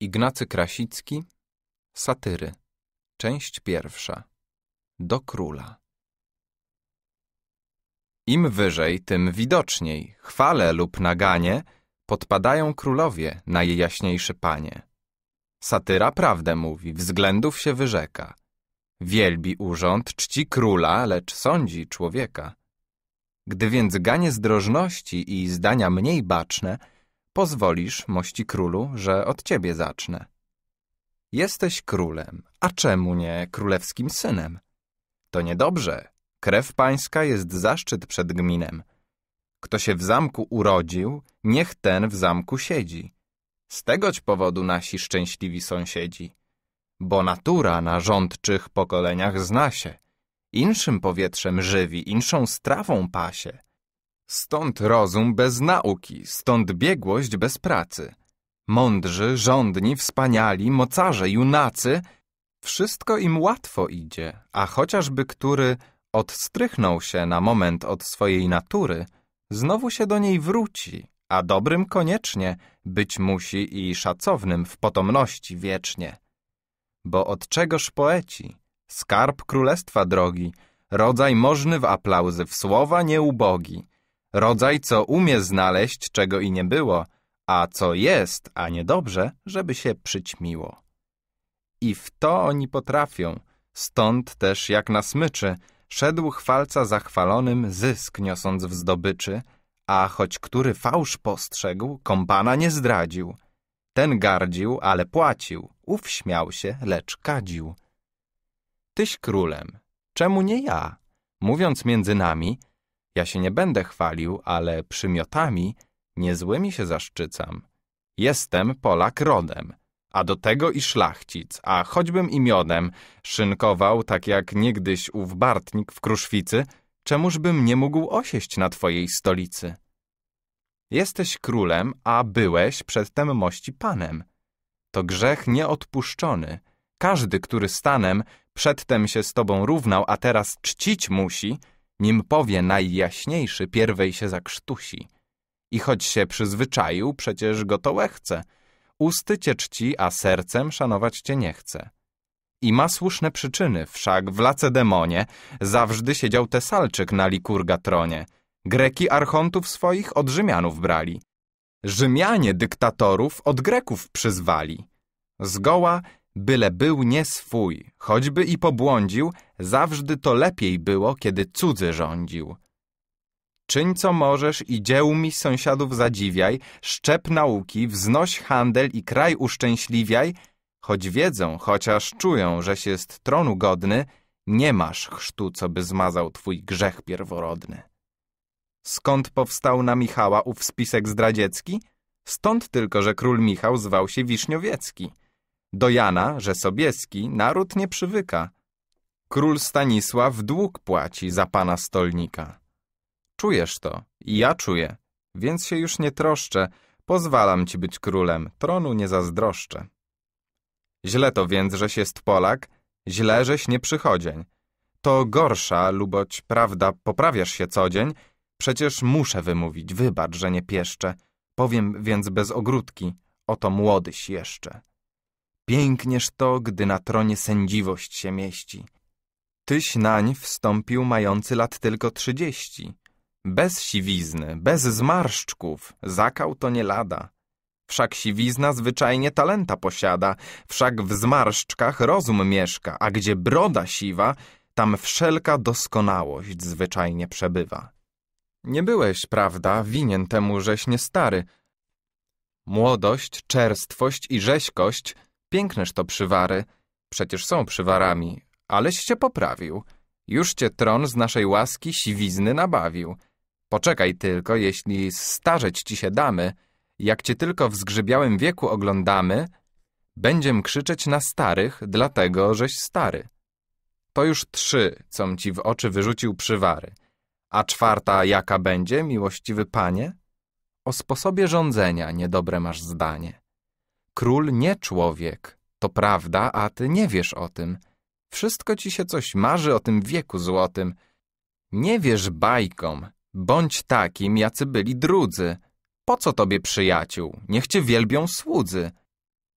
Ignacy Krasicki Satyry Część pierwsza Do króla Im wyżej, tym widoczniej, chwale lub naganie podpadają królowie, najjaśniejszy panie. Satyra prawdę mówi, względów się wyrzeka. Wielbi urząd, czci króla, lecz sądzi człowieka. Gdy więc ganie zdrożności i zdania mniej baczne, pozwolisz, mości królu, że od ciebie zacznę. Jesteś królem, a czemu nie królewskim synem? To niedobrze. Krew pańska jest zaszczyt przed gminem. Kto się w zamku urodził, niech ten w zamku siedzi. Z tegoć powodu nasi szczęśliwi sąsiedzi. Bo natura na rządczych pokoleniach zna się. Inszym powietrzem żywi, inszą strawą pasie. Stąd rozum bez nauki, stąd biegłość bez pracy. Mądrzy, rządni, wspaniali, mocarze, junacy, wszystko im łatwo idzie, a chociażby który odstrychnął się na moment od swojej natury, znowu się do niej wróci, a dobrym koniecznie być musi i szacownym w potomności wiecznie. Bo od czegoż poeci, skarb królestwa drogi, rodzaj możny w aplauzy, w słowa nieubogi, rodzaj, co umie znaleźć, czego i nie było, a co jest, a niedobrze, żeby się przyćmiło. I w to oni potrafią, stąd też jak na smyczy, szedł chwalca zachwalonym zysk niosąc w zdobyczy, a choć który fałsz postrzegł, kompana nie zdradził. Ten gardził, ale płacił, ów śmiał się, lecz kadził. Tyś królem, czemu nie ja? Mówiąc między nami, ja się nie będę chwalił, ale przymiotami niezłymi się zaszczycam. Jestem Polak rodem, a do tego i szlachcic, a choćbym imionem szynkował, tak jak niegdyś ów Bartnik w Kruszwicy, czemuż bym nie mógł osieść na twojej stolicy? Jesteś królem, a byłeś przedtem mości panem. To grzech nieodpuszczony. Każdy, który stanem przedtem się z tobą równał, a teraz czcić musi, nim powie najjaśniejszy, pierwej się zakrztusi. I choć się przyzwyczaił, przecież go to łechce. Usty cię czci, a sercem szanować cię nie chce. I ma słuszne przyczyny, wszak w Lacedemonie zawsze siedział Tesalczyk na likurga tronie. Greki archontów swoich od Rzymianów brali. Rzymianie dyktatorów od Greków przyzwali. Zgoła, byle był nie swój, choćby i pobłądził, zawsze to lepiej było, kiedy cudzy rządził. Czyń co możesz i dzieł mi sąsiadów zadziwiaj, szczep nauki, wznoś handel i kraj uszczęśliwiaj, choć wiedzą, chociaż czują, żeś jest tronu godny, nie masz chrztu, co by zmazał twój grzech pierworodny. Skąd powstał na Michała ów spisek zdradziecki? Stąd tylko, że król Michał zwał się Wiśniowiecki. Do Jana, że Sobieski, naród nie przywyka. Król Stanisław dług płaci za pana stolnika. Czujesz to i ja czuję, więc się już nie troszczę, pozwalam ci być królem, tronu nie zazdroszczę. Źle to więc, żeś jest Polak, źle, żeś nie przychodzień. To gorsza, luboć, prawda, poprawiasz się co dzień, przecież muszę wymówić, wybacz, że nie pieszczę. Powiem więc bez ogródki, oto młodyś jeszcze. Pięknież to, gdy na tronie sędziwość się mieści. Tyś nań wstąpił mający lat tylko trzydzieści. Bez siwizny, bez zmarszczków, zakał to nie lada. Wszak siwizna zwyczajnie talenta posiada, wszak w zmarszczkach rozum mieszka, a gdzie broda siwa, tam wszelka doskonałość zwyczajnie przebywa. Nie byłeś, prawda, winien temu, żeś nie stary. Młodość, czerstwość i rzeźkość, piękneż to przywary, przecież są przywarami, aleś się poprawił. Już cię tron z naszej łaski siwizny nabawił. Poczekaj tylko, jeśli starzeć ci się damy, jak cię tylko w zgrzybiałym wieku oglądamy, będziem krzyczeć na starych, dlatego żeś stary. To już trzy, com ci w oczy wyrzucił przywary. A czwarta jaka będzie, miłościwy panie? O sposobie rządzenia niedobre masz zdanie. Król nie człowiek, to prawda, a ty nie wiesz o tym. Wszystko ci się coś marzy o tym wieku złotym. Nie wierz bajkom, bądź takim, jacy byli drudzy. Po co tobie przyjaciół? Niech cię wielbią słudzy.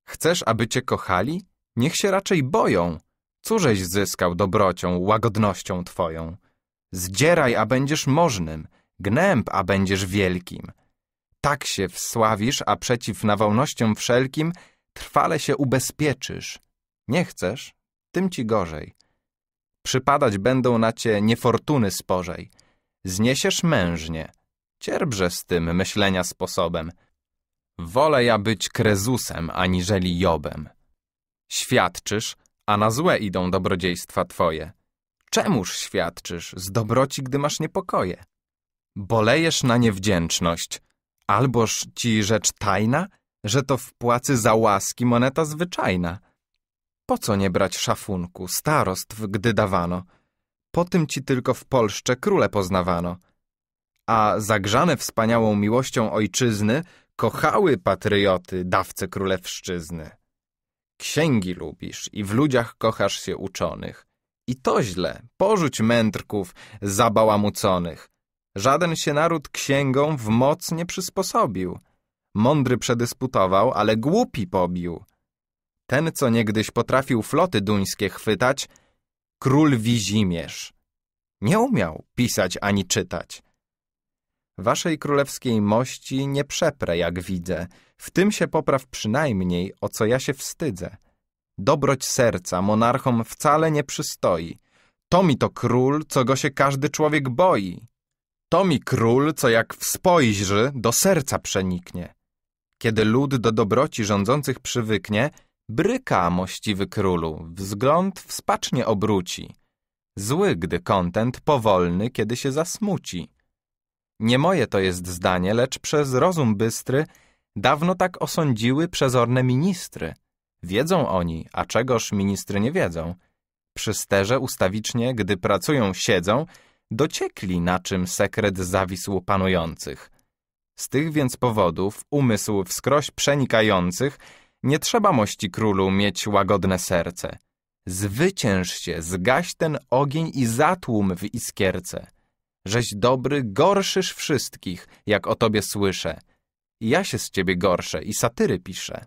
Chcesz, aby cię kochali? Niech się raczej boją. Cóżeś zyskał dobrocią, łagodnością twoją? Zdzieraj, a będziesz możnym, gnęb, a będziesz wielkim. Tak się wsławisz, a przeciw nawałnościom wszelkim trwale się ubezpieczysz. Nie chcesz? Tym ci gorzej. Przypadać będą na cię niefortuny spożej. Zniesiesz mężnie. Cierbrze z tym myślenia sposobem. Wolę ja być Krezusem, aniżeli Jobem. Świadczysz, a na złe idą dobrodziejstwa twoje. Czemuż świadczysz z dobroci, gdy masz niepokoje? Bolejesz na niewdzięczność, alboż ci rzecz tajna, że to w płacy za łaski moneta zwyczajna. Po co nie brać szafunku, starostw, gdy dawano? Po tym ci tylko w Polszcze króle poznawano. A zagrzane wspaniałą miłością ojczyzny, kochały patrioty, dawce królewszczyzny. Księgi lubisz i w ludziach kochasz się uczonych. I to źle, porzuć mędrków zabałamuconych. Żaden się naród księgą w moc nie przysposobił. Mądry przedysputował, ale głupi pobił. Ten, co niegdyś potrafił floty duńskie chwytać, król Wizimierz. Nie umiał pisać ani czytać. Waszej królewskiej mości nie przeprę, jak widzę. W tym się popraw przynajmniej, o co ja się wstydzę. Dobroć serca monarchom wcale nie przystoi. To mi to król, co go się każdy człowiek boi. To mi król, co jak wspojrzy, do serca przeniknie. Kiedy lud do dobroci rządzących przywyknie, bryka mościwy królu, wzgląd wspacznie obróci. Zły, gdy kontent, powolny, kiedy się zasmuci. Nie moje to jest zdanie, lecz przez rozum bystry dawno tak osądziły przezorne ministry. Wiedzą oni, a czegoż ministry nie wiedzą. Przy sterze ustawicznie, gdy pracują, siedzą, dociekli, na czym sekret zawisł panujących. Z tych więc powodów umysł wskroś przenikających nie trzeba mości królu mieć łagodne serce. Zwycięż się, zgaś ten ogień i zatłum w iskierce. Żeś dobry, gorszysz wszystkich, jak o tobie słyszę. Ja się z ciebie gorszę i satyry piszę.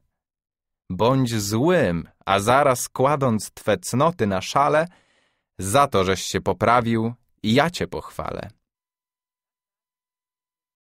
Bądź złym, a zaraz kładąc twe cnoty na szale, za to, żeś się poprawił, ja cię pochwalę.